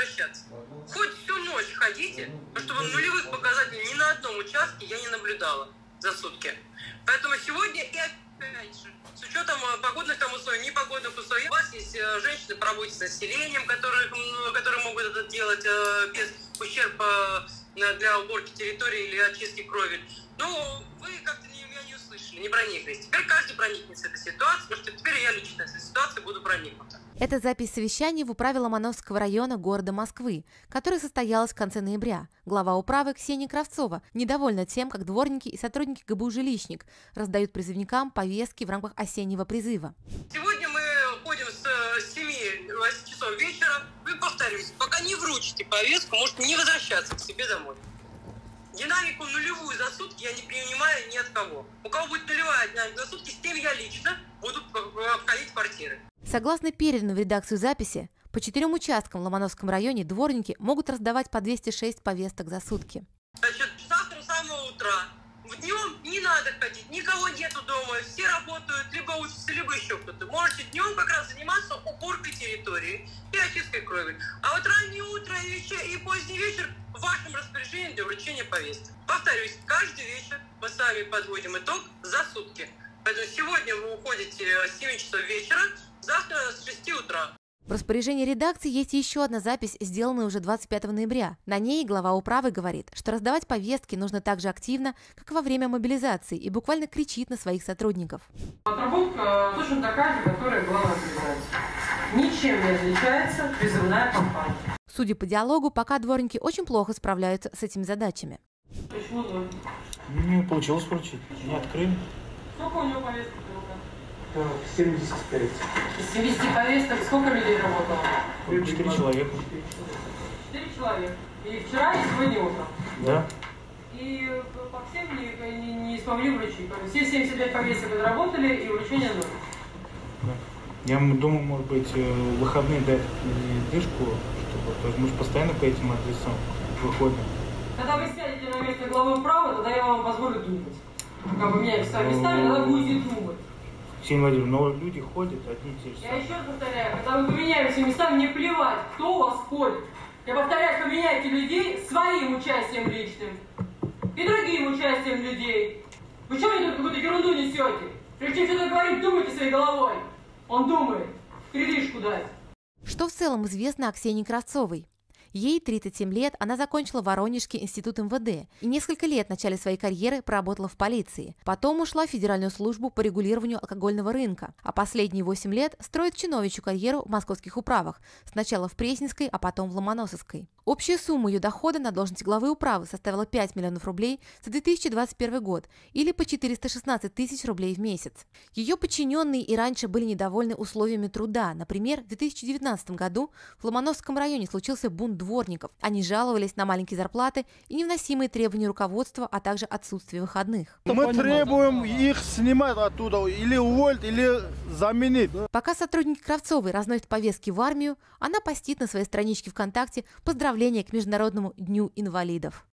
возвращаться. Хоть всю ночь ходите, потому что нулевых показателей ни на одном участке я не наблюдала за сутки. Поэтому сегодня и опять же, с учетом э, погодных там условий, непогодных условий, у вас есть э, женщины по работе с населением, которые, которые могут это делать э, без ущерба для уборки территории или очистки крови. Ну, вы как-то меня не услышали, не прониклись. Теперь каждый проникнется этой ситуацией, потому что теперь я лично этой ситуацией буду проникнута. Это запись совещания в управе Ломоносовского района города Москвы, которое состоялось в конце ноября. Глава управы Ксения Кравцова недовольна тем, как дворники и сотрудники ГБУ «Жилищник» раздают призывникам повестки в рамках осеннего призыва. Сегодня мы ходим с э, 7-8 часов вечера. Вы повторюсь, пока не вручите повестку, можете не возвращаться к себе домой. Динамику нулевую за сутки я не принимаю ни от кого. У кого будет нулевая динамика за сутки, с тем я лично буду э, входить в. Согласно переданной в редакцию записи, по четырем участкам в Ломоносовском районе дворники могут раздавать по 206 повесток за сутки. Значит, завтра с самого утра. Днем не надо ходить, никого нету дома, все работают, либо учатся, либо еще кто-то. Можете днем как раз заниматься уборкой территории и очисткой крови. А вот раннее утро и, вечер, и поздний вечер в вашем распоряжении для вручения повестки. Повторюсь, каждый вечер мы с вами подводим итог за сутки. Поэтому сегодня вы уходите с 7 часов вечера, завтра с 6 утра. В распоряжении редакции есть еще одна запись, сделанная уже 25 ноября. На ней глава управы говорит, что раздавать повестки нужно так же активно, как во время мобилизации, и буквально кричит на своих сотрудников. Отработка точно такая же, которая была на мобилизации. Ничем не отличается призывная кампания. Судя по диалогу, пока дворники очень плохо справляются с этими задачами. Почему? Не получилось вручить. Не открыли. Сколько у него повесток было? 75. Из 70 повесток сколько людей работало? Четыре человека. 4 человека. И вчера, и сегодня утром. Да. И по всем не, не, не смогли вручить. Все 75 повесток отработали, и вручение ноль. да. Я думаю, может быть, э, в выходные дать дышку, чтобы... То есть мы же постоянно по этим адресам выходим. Когда вы сядете на место главы управы, тогда я вам позволю думать. Как бы меняете сами местами, тогда будете думать. Ксения Владимировна, но люди ходят одни и те же Я самые. еще раз повторяю, когда вы поменяете местами, мне плевать, кто у вас ходит. Я повторяю, поменяйте людей своим участием личным и другим участием людей. Вы что мне тут какую-то ерунду несете? Прежде чем что-то говорить, думайте своей головой. Он думает. Передышку дать. Что в целом известно о Ксении Кравцовой? Ей 37 лет, она закончила Воронежский институт МВД и несколько лет в начале своей карьеры проработала в полиции. Потом ушла в Федеральную службу по регулированию алкогольного рынка, а последние 8 лет строит чиновничью карьеру в московских управах, сначала в Пресненской, а потом в Ломоносовской. Общая сумма ее дохода на должности главы управы составила 5 миллионов рублей за 2021 год или по 416 тысяч рублей в месяц. Ее подчиненные и раньше были недовольны условиями труда. Например, в 2019 году в Ломоносовском районе случился бунт дворников. Они жаловались на маленькие зарплаты и невносимые требования руководства, а также отсутствие выходных. Мы требуем их снимать оттуда, или уволить, или заменить. Пока сотрудники Кравцовой разносят повестки в армию, она постит на своей страничке ВКонтакте поздравления к Международному дню инвалидов.